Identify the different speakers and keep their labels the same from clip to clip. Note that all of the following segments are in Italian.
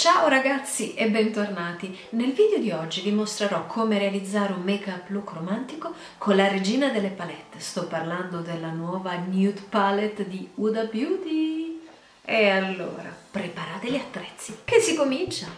Speaker 1: Ciao ragazzi e bentornati! Nel video di oggi vi mostrerò come realizzare un make-up look romantico con la regina delle palette. Sto parlando della nuova Nude Palette di Huda Beauty. E allora, preparate gli attrezzi, che si comincia!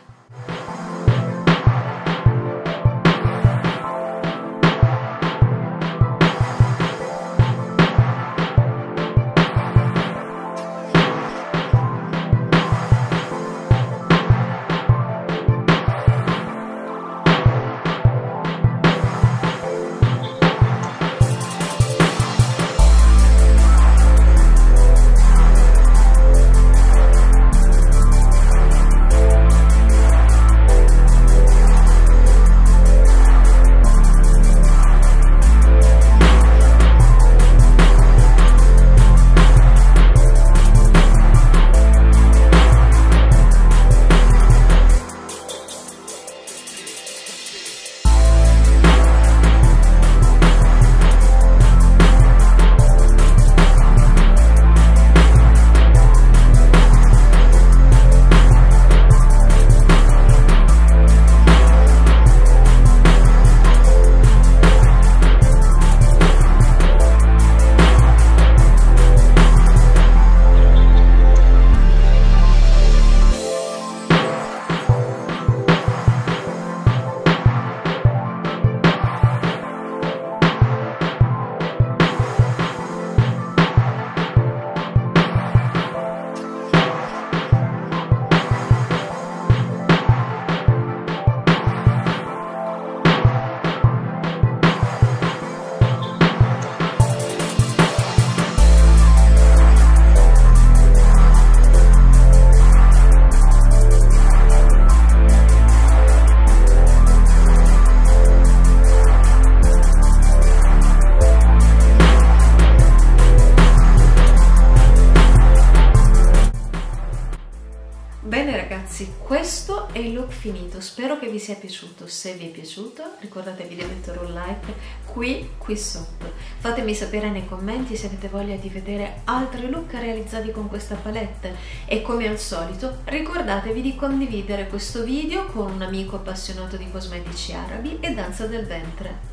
Speaker 1: Ragazzi, questo è il look finito, spero che vi sia piaciuto, se vi è piaciuto ricordatevi di mettere un like qui, qui sotto. Fatemi sapere nei commenti se avete voglia di vedere altri look realizzati con questa palette e come al solito ricordatevi di condividere questo video con un amico appassionato di cosmetici arabi e danza del ventre.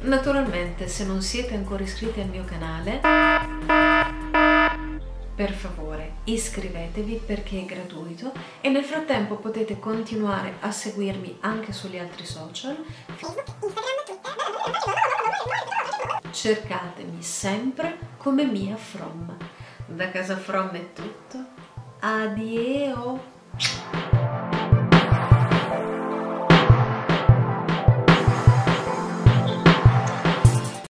Speaker 1: Naturalmente se non siete ancora iscritti al mio canale per favore iscrivetevi perché è gratuito e nel frattempo potete continuare a seguirmi anche sugli altri social. Cercatemi sempre come Mia From. Da casa From è tutto. Adieo!